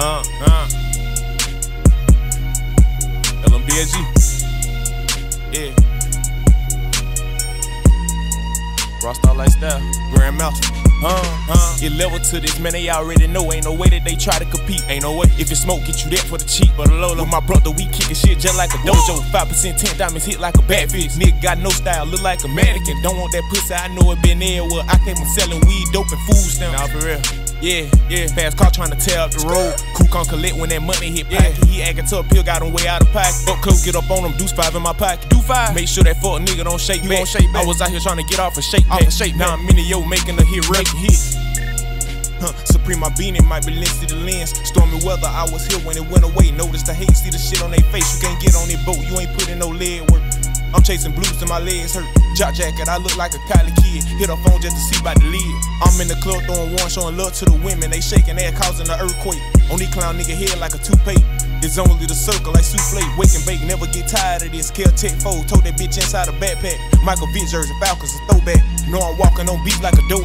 Uh, uh. LMBSG. Yeah. Rockstar lifestyle. Grandmaster. Uh, uh, it level to this, man, they already know. Ain't no way that they try to compete. Ain't no way. If it smoke, get you that for the cheap. But low, with my brother, we kickin' shit just like a dojo. 5% 10 diamonds hit like a bad fix. Nigga got no style, look like a mannequin. Don't want that pussy, I know it been there. Well, I came from selling weed, dope, and food stamps. Nah, for real. Yeah, yeah. Fast car trying to tear up the road. Cook on collect when that money hit pocket. He acting tough, pill got him way out of pocket. Up close, get up on him, deuce five in my pocket. Do five. Make sure that fuck nigga don't shake back. Won't shake back. I was out here trying to get off a shake off a shake Now I'm in the yo making a hit, making hits. Huh, Supreme, my beanie might be lens to the lens. Stormy weather, I was here when it went away. Notice the hate, see the shit on their face. You can't get on their boat, you ain't putting no leg work. I'm chasing blues till my legs hurt. Jock jacket, I look like a Kylie kid. Hit a phone just to see by the lid. I'm in the club throwing one, showing love to the women. They shaking their causing an earthquake. On these clown nigga head like a toupee. It's only the circle like souffle. Wake and bake, never get tired of this. Kel-Tec fold, told that bitch inside a backpack. Michael Vick jersey, Falcons a throwback. Know I'm walking on beat like a dough.